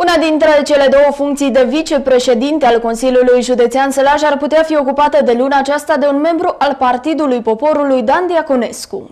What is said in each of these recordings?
Una dintre cele două funcții de vicepreședinte al Consiliului Județean Sălaj ar putea fi ocupată de luna aceasta de un membru al Partidului Poporului, Dan Diaconescu.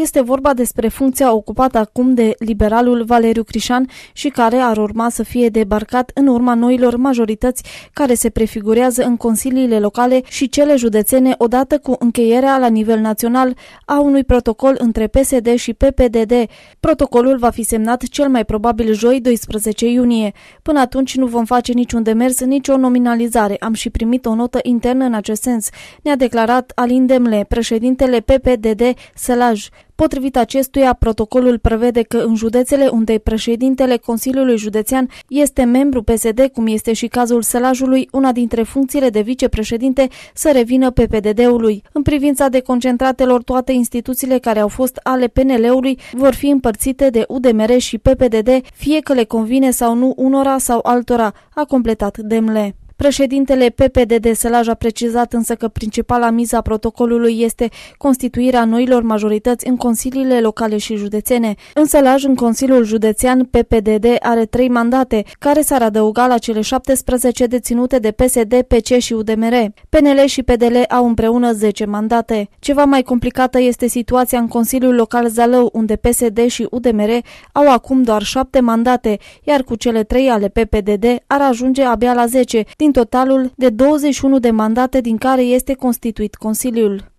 Este vorba despre funcția ocupată acum de liberalul Valeriu Crișan și care ar urma să fie debarcat în urma noilor majorități care se prefigurează în consiliile locale și cele județene odată cu încheierea la nivel național a unui protocol între PSD și PPDD. Protocolul va fi semnat cel mai probabil joi 12 iunie. Până atunci nu vom face niciun demers, nicio nominalizare. Am și primit o notă internă în acest sens, ne-a declarat Alin Demle, președintele PPDD Sălaj. Potrivit acestuia, protocolul prevede că în județele unde președintele Consiliului Județean este membru PSD, cum este și cazul Sălajului, una dintre funcțiile de vicepreședinte să revină PPDD-ului. În privința de concentratelor, toate instituțiile care au fost ale PNL-ului vor fi împărțite de UDMR și PPDD, fie că le convine sau nu unora sau altora, a completat Demle. Președintele PPDD Sălaj a precizat însă că principala miza protocolului este constituirea noilor majorități în consiliile locale și județene. În Sălaj, în Consiliul Județean, PPDD are trei mandate, care s-ar adăuga la cele 17 deținute de PSD, PC și UDMR. PNL și PDL au împreună 10 mandate. Ceva mai complicată este situația în Consiliul Local Zalău, unde PSD și UDMR au acum doar 7 mandate, iar cu cele trei ale PPDD ar ajunge abia la 10, din din totalul de 21 de mandate din care este constituit Consiliul.